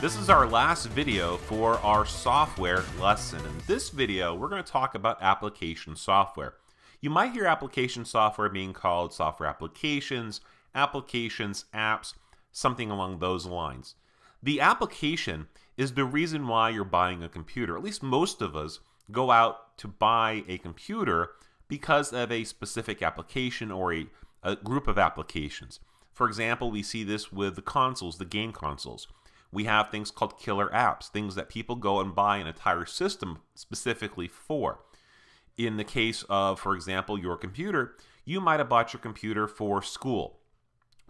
This is our last video for our software lesson. In this video, we're going to talk about application software. You might hear application software being called software applications, applications, apps, something along those lines. The application is the reason why you're buying a computer. At least most of us go out to buy a computer because of a specific application or a, a group of applications. For example, we see this with the consoles, the game consoles we have things called killer apps, things that people go and buy an entire system specifically for. In the case of, for example, your computer, you might have bought your computer for school.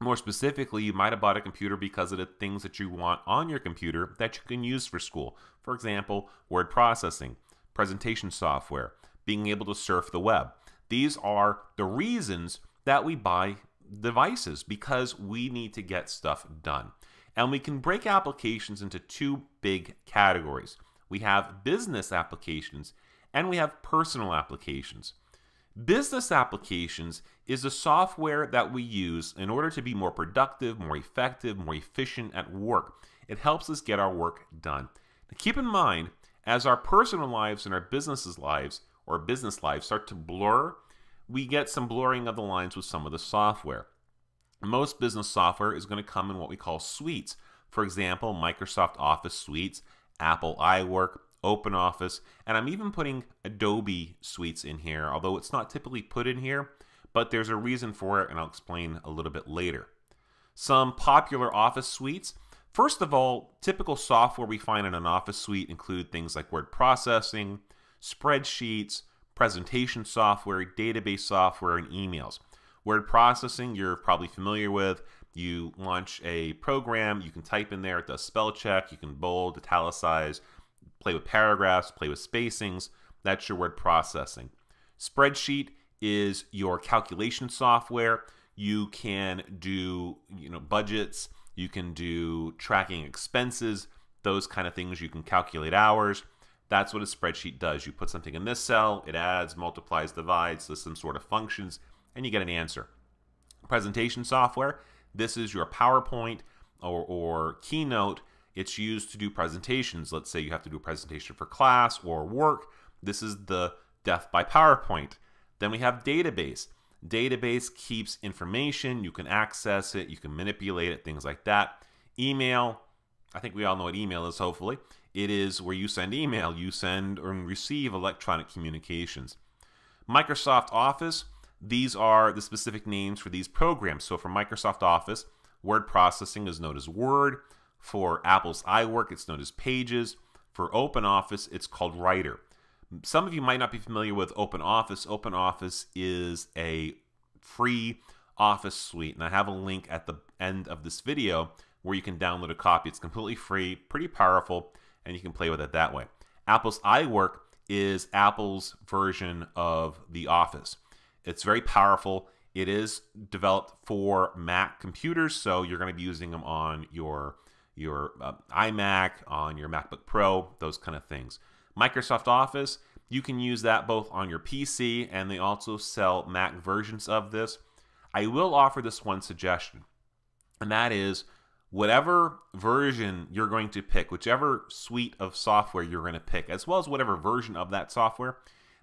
More specifically, you might have bought a computer because of the things that you want on your computer that you can use for school. For example, word processing, presentation software, being able to surf the web. These are the reasons that we buy devices because we need to get stuff done. And we can break applications into two big categories. We have business applications and we have personal applications. Business applications is the software that we use in order to be more productive, more effective, more efficient at work. It helps us get our work done. Now keep in mind, as our personal lives and our businesses lives or business lives start to blur, we get some blurring of the lines with some of the software. Most business software is going to come in what we call suites. For example, Microsoft Office suites, Apple iWork, OpenOffice, and I'm even putting Adobe suites in here, although it's not typically put in here, but there's a reason for it, and I'll explain a little bit later. Some popular Office suites. First of all, typical software we find in an Office suite include things like word processing, spreadsheets, presentation software, database software, and emails. Word processing, you're probably familiar with. You launch a program, you can type in there, it does spell check, you can bold, italicize, play with paragraphs, play with spacings. That's your word processing. Spreadsheet is your calculation software. You can do, you know, budgets, you can do tracking expenses, those kind of things. You can calculate hours. That's what a spreadsheet does. You put something in this cell, it adds, multiplies, divides, does some sort of functions and you get an answer. Presentation software, this is your PowerPoint or, or Keynote. It's used to do presentations. Let's say you have to do a presentation for class or work. This is the Death by PowerPoint. Then we have database. Database keeps information. You can access it. You can manipulate it, things like that. Email. I think we all know what email is, hopefully. It is where you send email. You send or receive electronic communications. Microsoft Office. These are the specific names for these programs. So for Microsoft Office, word processing is known as Word. For Apple's iWork, it's known as Pages. For OpenOffice, it's called Writer. Some of you might not be familiar with OpenOffice. OpenOffice is a free Office suite, and I have a link at the end of this video where you can download a copy. It's completely free, pretty powerful, and you can play with it that way. Apple's iWork is Apple's version of the Office. It's very powerful. It is developed for Mac computers, so you're going to be using them on your your uh, iMac, on your MacBook Pro, those kind of things. Microsoft Office, you can use that both on your PC and they also sell Mac versions of this. I will offer this one suggestion, and that is whatever version you're going to pick, whichever suite of software you're going to pick, as well as whatever version of that software,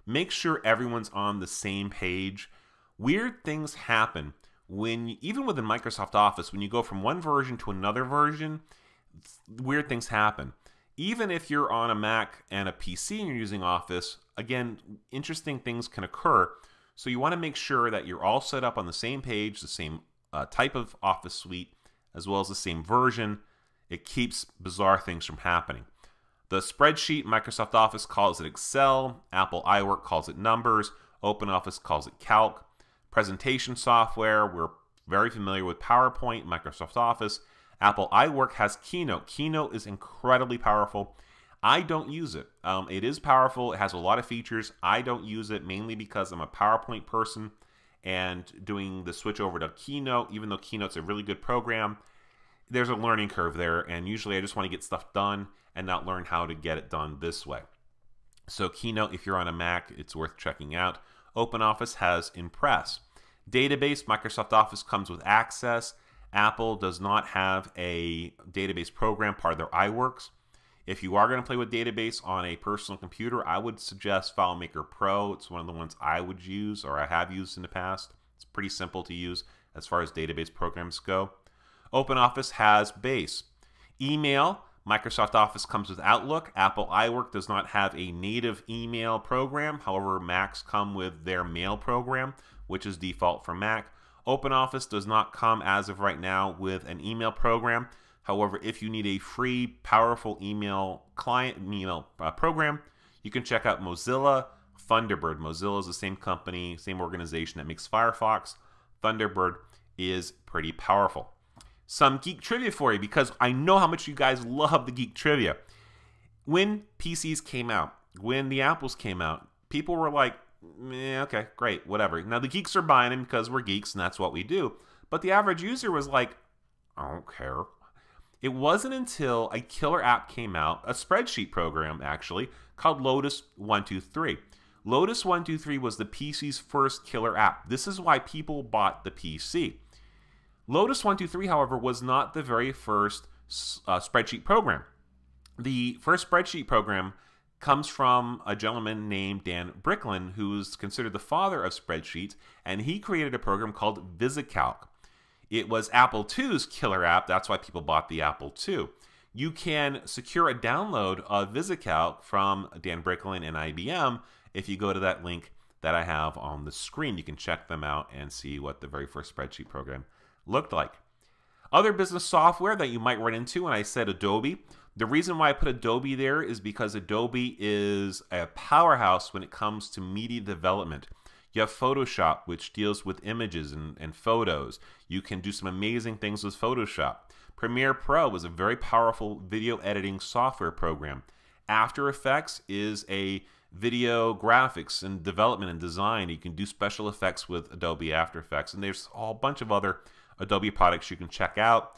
make sure everyone's on the same page. Weird things happen when, even within Microsoft Office, when you go from one version to another version, weird things happen. Even if you're on a Mac and a PC and you're using Office, again, interesting things can occur. So you want to make sure that you're all set up on the same page, the same uh, type of Office suite, as well as the same version. It keeps bizarre things from happening. The spreadsheet, Microsoft Office calls it Excel, Apple iWork calls it Numbers, OpenOffice calls it Calc. Presentation software, we're very familiar with PowerPoint, Microsoft Office. Apple iWork has Keynote. Keynote is incredibly powerful. I don't use it. Um, it is powerful. It has a lot of features. I don't use it mainly because I'm a PowerPoint person and doing the switch over to Keynote, even though Keynote's a really good program, there's a learning curve there. And usually I just want to get stuff done and not learn how to get it done this way. So Keynote, if you're on a Mac, it's worth checking out. OpenOffice has Impress. Database, Microsoft Office comes with Access. Apple does not have a database program part of their iWorks. If you are going to play with database on a personal computer, I would suggest FileMaker Pro. It's one of the ones I would use or I have used in the past. It's pretty simple to use as far as database programs go. OpenOffice has Base. Email, Microsoft Office comes with Outlook. Apple iWork does not have a native email program. However, Macs come with their mail program, which is default for Mac. OpenOffice does not come as of right now with an email program. However, if you need a free, powerful email client email uh, program, you can check out Mozilla Thunderbird. Mozilla is the same company, same organization that makes Firefox. Thunderbird is pretty powerful some geek trivia for you because I know how much you guys love the geek trivia. When PCs came out, when the Apples came out, people were like, eh, okay, great, whatever. Now the geeks are buying them because we're geeks and that's what we do. But the average user was like, I don't care. It wasn't until a killer app came out, a spreadsheet program actually, called Lotus 123. Lotus 123 was the PC's first killer app. This is why people bought the PC. Lotus 123, however, was not the very first uh, spreadsheet program. The first spreadsheet program comes from a gentleman named Dan Bricklin, who's considered the father of spreadsheets, and he created a program called VisiCalc. It was Apple II's killer app, that's why people bought the Apple II. You can secure a download of VisiCalc from Dan Bricklin and IBM if you go to that link that I have on the screen. You can check them out and see what the very first spreadsheet program looked like. Other business software that you might run into, when I said Adobe, the reason why I put Adobe there is because Adobe is a powerhouse when it comes to media development. You have Photoshop, which deals with images and, and photos. You can do some amazing things with Photoshop. Premiere Pro is a very powerful video editing software program. After Effects is a video graphics and development and design. You can do special effects with Adobe After Effects, and there's a whole bunch of other Adobe products you can check out.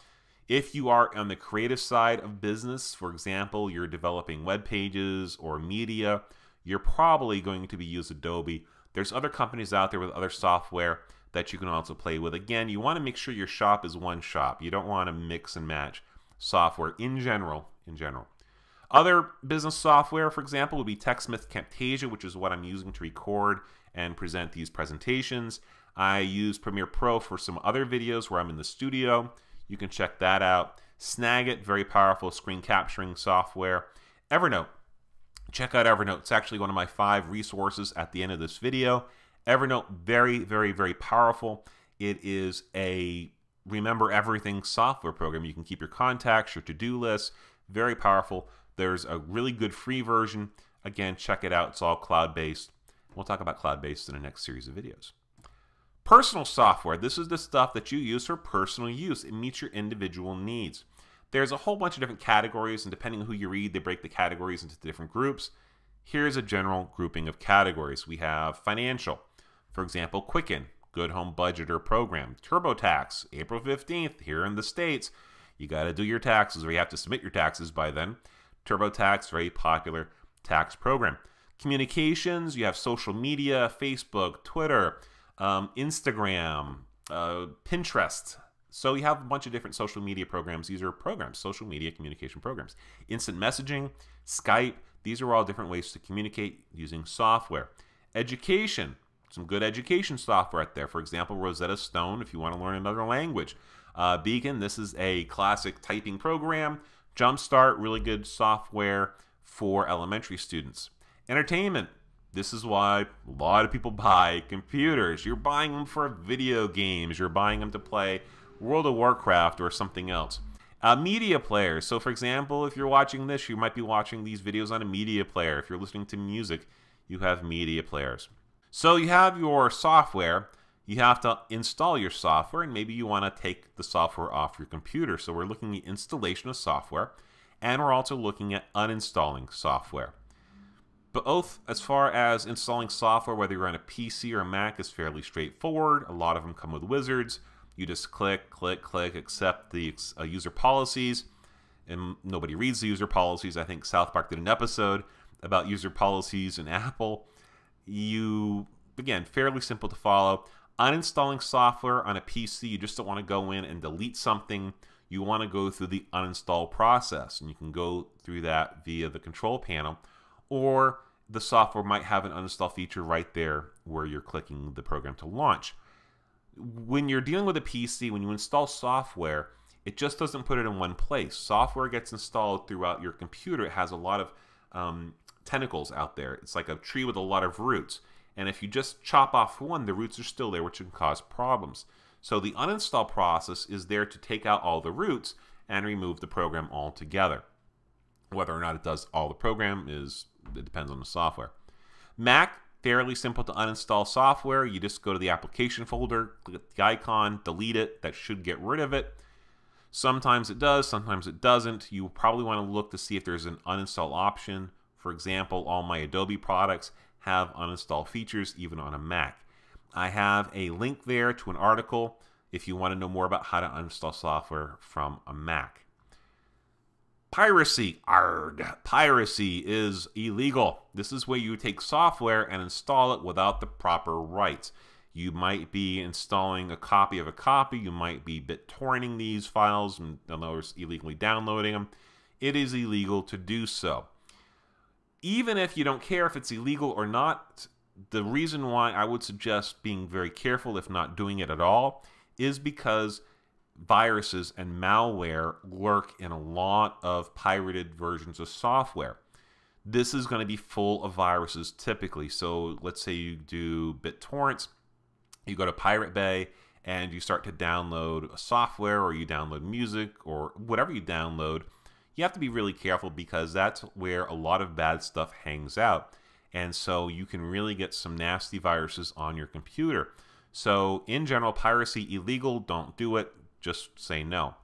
If you are on the creative side of business, for example, you're developing web pages or media, you're probably going to be use Adobe. There's other companies out there with other software that you can also play with. Again, you want to make sure your shop is one shop. You don't want to mix and match software in general, in general. Other business software, for example, would be TechSmith Camtasia, which is what I'm using to record and present these presentations. I use Premiere Pro for some other videos where I'm in the studio. You can check that out. Snagit, very powerful screen capturing software. Evernote, check out Evernote. It's actually one of my five resources at the end of this video. Evernote, very, very, very powerful. It is a remember everything software program. You can keep your contacts, your to-do lists. Very powerful. There's a really good free version. Again, check it out. It's all cloud-based. We'll talk about cloud-based in the next series of videos. Personal software. This is the stuff that you use for personal use. It meets your individual needs. There's a whole bunch of different categories, and depending on who you read, they break the categories into different groups. Here's a general grouping of categories. We have financial. For example, Quicken, Good Home Budgeter Program. TurboTax, April 15th, here in the States. You got to do your taxes, or you have to submit your taxes by then. TurboTax, very popular tax program. Communications, you have social media, Facebook, Twitter, um, Instagram, uh, Pinterest. So you have a bunch of different social media programs. These are programs, social media communication programs. Instant messaging, Skype, these are all different ways to communicate using software. Education, some good education software out there. For example, Rosetta Stone, if you want to learn another language. Uh, Beacon, this is a classic typing program. Jumpstart, really good software for elementary students. Entertainment, this is why a lot of people buy computers. You're buying them for video games. You're buying them to play World of Warcraft or something else. Uh, media players. So, for example, if you're watching this, you might be watching these videos on a media player. If you're listening to music, you have media players. So, you have your software. You have to install your software, and maybe you want to take the software off your computer. So, we're looking at installation of software, and we're also looking at uninstalling software. Both as far as installing software, whether you're on a PC or a Mac, is fairly straightforward. A lot of them come with wizards. You just click, click, click, accept the uh, user policies, and nobody reads the user policies. I think South Park did an episode about user policies in Apple. You, again, fairly simple to follow. Uninstalling software on a PC, you just don't want to go in and delete something. You want to go through the uninstall process, and you can go through that via the control panel, or the software might have an uninstall feature right there where you're clicking the program to launch. When you're dealing with a PC, when you install software, it just doesn't put it in one place. Software gets installed throughout your computer. It has a lot of um, tentacles out there. It's like a tree with a lot of roots. And if you just chop off one, the roots are still there, which can cause problems. So the uninstall process is there to take out all the roots and remove the program altogether. Whether or not it does all the program is it depends on the software. Mac, fairly simple to uninstall software. You just go to the application folder, click the icon, delete it. That should get rid of it. Sometimes it does, sometimes it doesn't. You probably want to look to see if there's an uninstall option. For example, all my Adobe products have uninstall features even on a Mac. I have a link there to an article if you want to know more about how to uninstall software from a Mac. Piracy, arg, piracy is illegal. This is where you take software and install it without the proper rights. You might be installing a copy of a copy. You might be BitTorrenting these files, and in other words, illegally downloading them. It is illegal to do so. Even if you don't care if it's illegal or not, the reason why I would suggest being very careful, if not doing it at all, is because viruses and malware lurk in a lot of pirated versions of software. This is going to be full of viruses typically. So let's say you do BitTorrents you go to Pirate Bay and you start to download a software or you download music or whatever you download, you have to be really careful because that's where a lot of bad stuff hangs out. And so you can really get some nasty viruses on your computer. So, in general, piracy illegal, don't do it, just say no.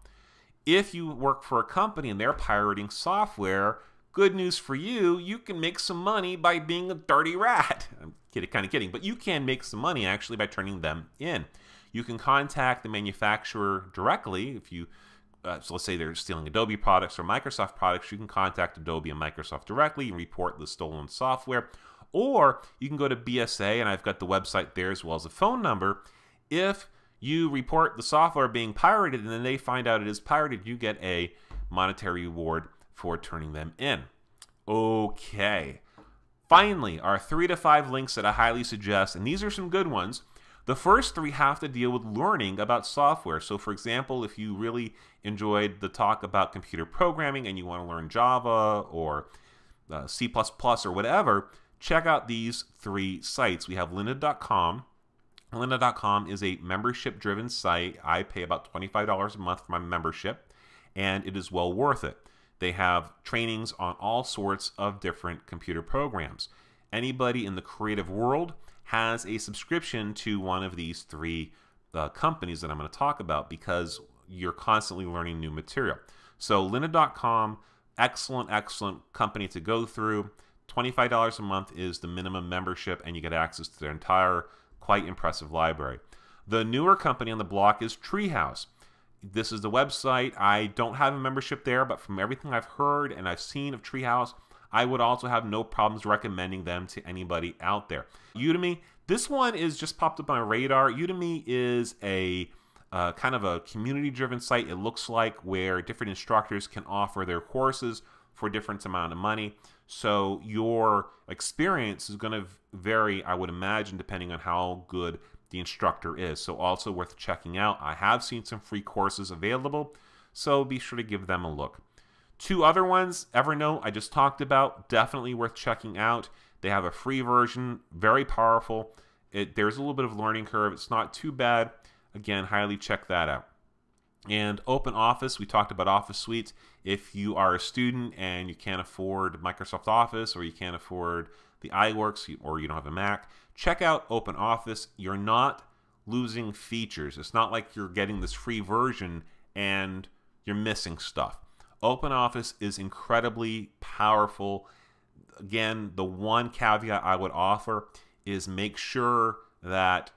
If you work for a company and they're pirating software, good news for you, you can make some money by being a dirty rat. I'm kidding, kind of kidding, but you can make some money actually by turning them in. You can contact the manufacturer directly if you uh, so let's say they're stealing Adobe products or Microsoft products, you can contact Adobe and Microsoft directly and report the stolen software. Or you can go to BSA, and I've got the website there as well as a phone number. If you report the software being pirated and then they find out it is pirated, you get a monetary reward for turning them in. Okay. Finally, our three to five links that I highly suggest, and these are some good ones. The first three have to deal with learning about software. So, for example, if you really enjoyed the talk about computer programming and you want to learn Java or uh, C or whatever, check out these three sites. We have lynda.com. Lynda.com is a membership driven site. I pay about $25 a month for my membership, and it is well worth it. They have trainings on all sorts of different computer programs. Anybody in the creative world has a subscription to one of these three uh, companies that I'm going to talk about because you're constantly learning new material. So, lynda.com, excellent, excellent company to go through. $25 a month is the minimum membership, and you get access to their entire, quite impressive library. The newer company on the block is Treehouse this is the website. I don't have a membership there, but from everything I've heard and I've seen of Treehouse, I would also have no problems recommending them to anybody out there. Udemy, this one is just popped up on my radar. Udemy is a uh, kind of a community driven site, it looks like, where different instructors can offer their courses for a different amount of money. So your experience is going to vary, I would imagine, depending on how good the instructor is. So also worth checking out. I have seen some free courses available, so be sure to give them a look. Two other ones, Evernote, I just talked about, definitely worth checking out. They have a free version, very powerful. It, there's a little bit of learning curve. It's not too bad. Again, highly check that out. And Open Office, we talked about Office Suites. If you are a student and you can't afford Microsoft Office or you can't afford the iWorks or you don't have a Mac, check out Open Office. You're not losing features. It's not like you're getting this free version and you're missing stuff. Open Office is incredibly powerful. Again, the one caveat I would offer is make sure that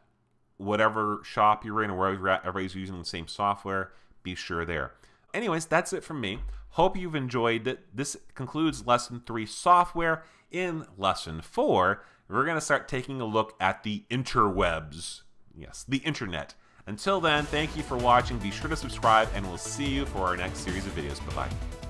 whatever shop you're in or wherever everybody's using the same software, be sure there. Anyways, that's it from me. Hope you've enjoyed it. This concludes lesson three software. In lesson four, we're going to start taking a look at the interwebs. yes, the internet. Until then, thank you for watching. Be sure to subscribe, and we'll see you for our next series of videos. Bye bye.